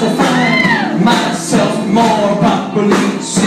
to find myself more about beliefs.